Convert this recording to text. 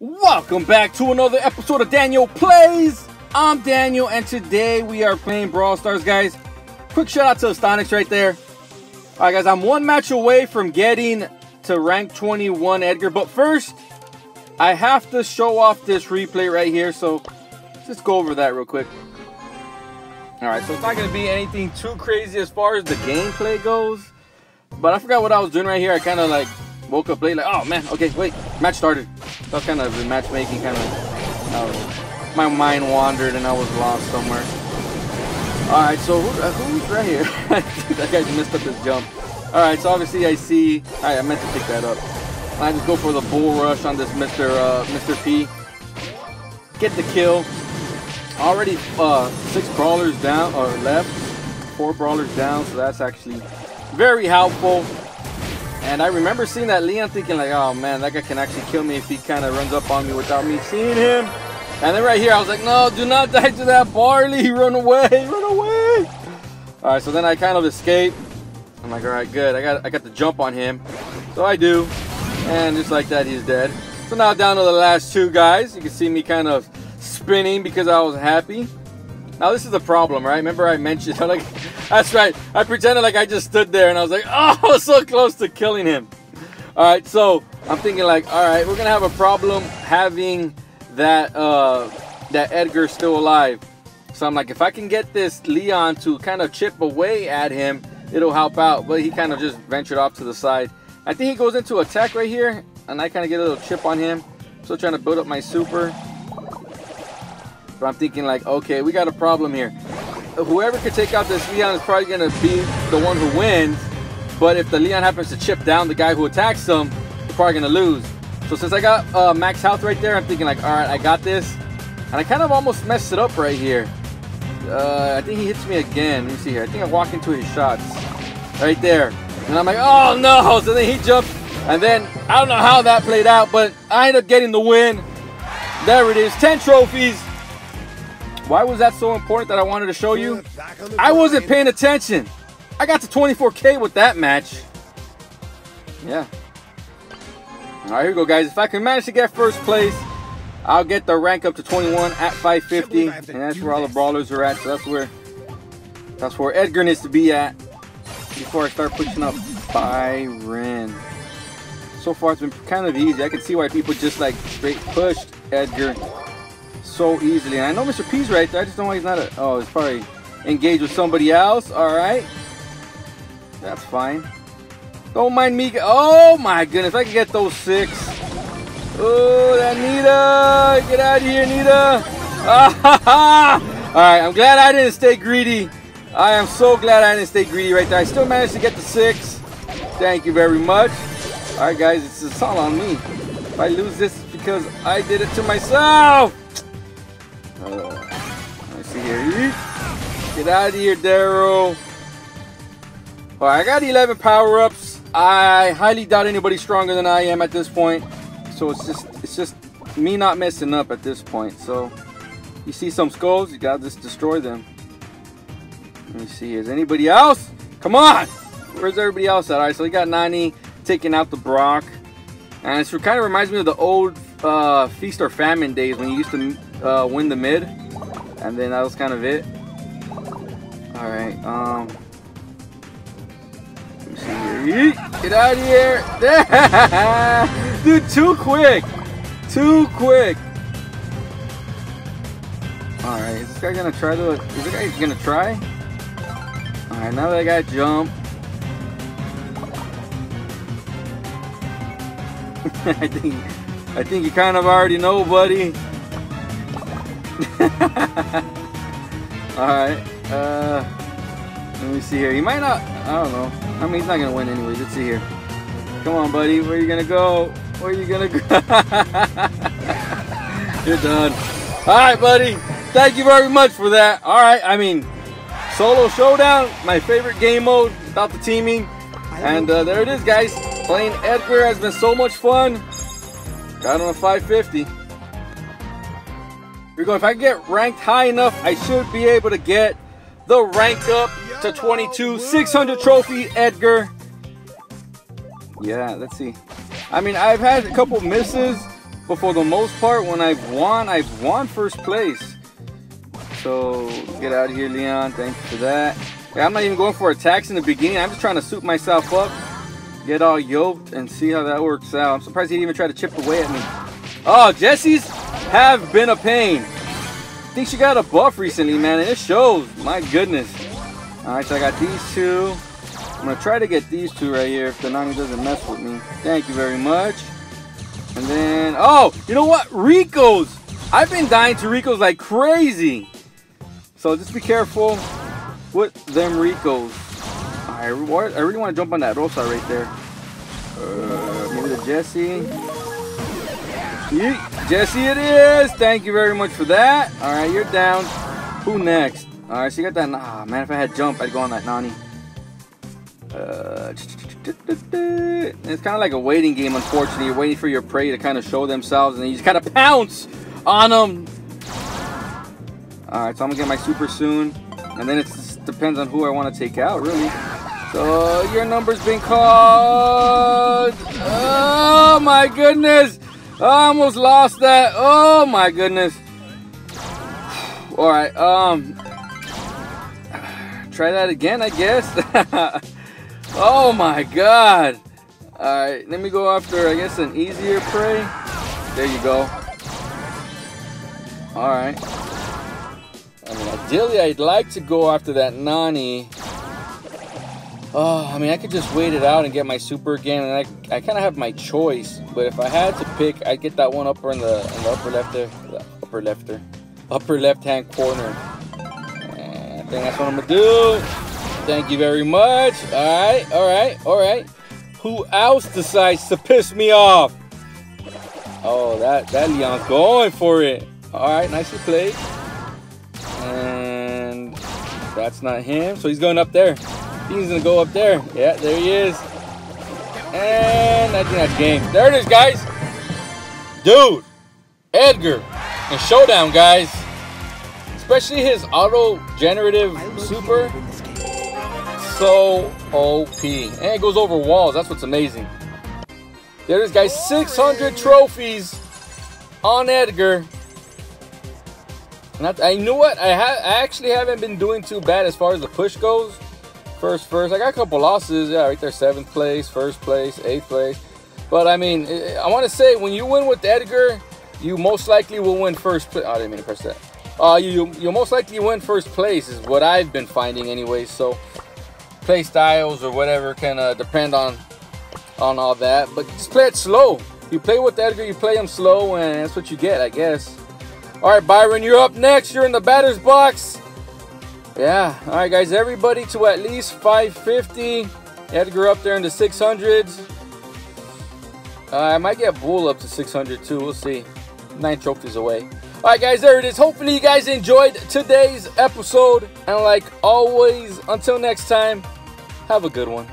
Welcome back to another episode of Daneo Plays. I'm Daneo, and today we are playing Brawl Stars, guys. Quick shout out to Astonix right there. All right, guys, I'm one match away from getting to rank 21 Edgar, but first, I have to show off this replay right here, so just go over that real quick. All right, so it's not going to be anything too crazy as far as the gameplay goes, but I forgot what I was doing right here. I kind of like woke up late, like, oh man, okay, wait, match started. So I was kind of the matchmaking kind of, uh, my mind wandered and I was lost somewhere. All right, so who, uh, who's right here? that guy messed up his jump. All right, so obviously I see. All right, I meant to pick that up. I just go for the bull rush on this Mr. Uh, Mr. P. Get the kill. Already uh, six brawlers down or left, four brawlers down, so that's actually very helpful. And I remember seeing that Leon thinking like, oh man, that guy can actually kill me if he kind of runs up on me without me seeing him. And then right here, I was like, no, do not die to that Barley. Run away, run away. All right, so then I kind of escape. I'm like, all right, good. I got, I got the jump on him. So I do. And just like that, he's dead. So now down to the last two guys. You can see me kind of spinning because I was happy. Now this is the problem, right? Remember I mentioned, like, that's right. I pretended like I just stood there and I was like, oh, so close to killing him. All right, so I'm thinking like, all right, we're gonna have a problem having that uh, that Edgar still alive. So I'm like, if I can get this Leon to kind of chip away at him, it'll help out. But he kind of just ventured off to the side. I think he goes into attack right here, and I kind of get a little chip on him. Still trying to build up my super. But I'm thinking like, okay, we got a problem here. Whoever can take out this Leon is probably going to be the one who wins. But if the Leon happens to chip down the guy who attacks him, they're probably going to lose. So since I got uh, max health right there, I'm thinking like, all right, I got this. And I kind of almost messed it up right here. Uh, I think he hits me again. Let me see here. I think I walk into his shots. Right there. And I'm like, oh no! So then he jumps. And then, I don't know how that played out, but I ended up getting the win. There it is. 10 trophies. Why was that so important that I wanted to show you? I wasn't paying attention. I got to 24K with that match. Yeah. All right, here we go, guys. If I can manage to get first place, I'll get the rank up to 21 at 550, and that's where all the brawlers are at. So that's where that's where Edgar needs to be at before I start pushing up Byron. So far, it's been kind of easy. I can see why people just like straight pushed Edgar so easily. And I know Mr. P's right there. I just don't know he's not a... Oh, he's probably engaged with somebody else. All right. That's fine. Don't mind me. Oh, my goodness. I can get those six. Oh, that Nita. Get out of here, Nita. All right. I'm glad I didn't stay greedy. I am so glad I didn't stay greedy right there. I still managed to get the six. Thank you very much. All right, guys. It's, it's all on me. If I lose this, because I did it to myself. Uh, I see here. Get out of here, Darryl. Alright, I got 11 power-ups. I highly doubt anybody's stronger than I am at this point. So it's just it's just me not messing up at this point. So you see some skulls, you gotta just destroy them. Let me see, is anybody else? Come on! Where's everybody else at? Alright, so we got 90 taking out the Brock. And it kind of reminds me of the old uh, Feast or Famine days when you used to uh, win the mid. And then that was kind of it. Um... Me see here. Get out of here! Dude, too quick! Too quick! Alright, is this guy gonna try to... Is this guy gonna try? Alright, now that I got jump. I think I think you kind of already know, buddy. Alright. Uh, let me see here. He might not. I don't know. I mean, he's not going to win anyway. Let's see here. Come on, buddy. Where are you going to go? Where are you going to go? You're done. Alright, buddy. Thank you very much for that. Alright, I mean, solo showdown. My favorite game mode without the teaming. And uh, there it is, guys. Playing Edgar has been so much fun. Got on a 550. If I get ranked high enough, I should be able to get the rank up to 22. 600 trophy Edgar. Yeah, let's see. I mean, I've had a couple misses, but for the most part, when I've won, I've won first place. So get out of here, Leon. Thank you for that. I'm not even going for attacks in the beginning. I'm just trying to suit myself up, get all yoked, and see how that works out. I'm surprised he didn't even try to chip away at me. Oh, Jessie's have been a pain. I think she got a buff recently, man, and it shows. My goodness. All right, so I got these two. I'm gonna try to get these two right here if the Nani doesn't mess with me. Thank you very much. And then, oh, you know what? Rico's. I've been dying to Rico's like crazy. So just be careful with them Rico's. I, I really want to jump on that Rosa right there. Uh, maybe the Jessie. Jessie it is. Thank you very much for that. All right, you're down. Who next? All right, so you got that. Ah, man, if I had jump, I'd go on that Nani. Uh, it's kind of like a waiting game, unfortunately. You're waiting for your prey to kind of show themselves, and then you just kind of pounce on them. Alright, so I'm going to get my super soon. And then it depends on who I want to take out, really. So, your number's been called. Oh, my goodness. I almost lost that. Oh, my goodness. Alright, um... Try that again, I guess. Oh my god. Alright, let me go after, I guess, an easier prey. There you go. Alright. I mean, ideally, I'd like to go after that Nani. Oh, I mean, I could just wait it out and get my super again, and I, I kind of have my choice. But if I had to pick, I'd get that one upper in the, in the upper left there. Upper left there. Upper left-hand corner. And I think that's what I'm going to do. Thank you very much. All right, all right, all right. Who else decides to piss me off? Oh, that, that Leon's going for it. All right, nicely played. And that's not him. So he's going up there. He's going to go up there. Yeah, there he is. And I think that's game. There it is, guys. Dude, Edgar and Showdown, guys. Especially his auto-generative super so OP. And it goes over walls. That's what's amazing. There is, guys, 600 trophies on Edgar. And I, I know what? I, ha I actually haven't been doing too bad as far as the push goes. First, first. I got a couple losses. Yeah, right there. Seventh place, first place, eighth place. But, I mean, I want to say, when you win with Edgar, you most likely will win first place. Oh, I didn't mean to press that. Uh, you, you, will most likely win first place is what I've been finding anyway. So, play styles or whatever can uh, depend on on all that. But just play it slow. You play with Edgar, you play him slow, and that's what you get, I guess. All right, Byron, you're up next. You're in the batter's box. Yeah. All right, guys. Everybody to at least 550. Edgar up there in the 600s. Uh, I might get Bull up to 600 too. We'll see. Nine trophies away. All right, guys, there it is. Hopefully, you guys enjoyed today's episode. And like always, until next time, have a good one.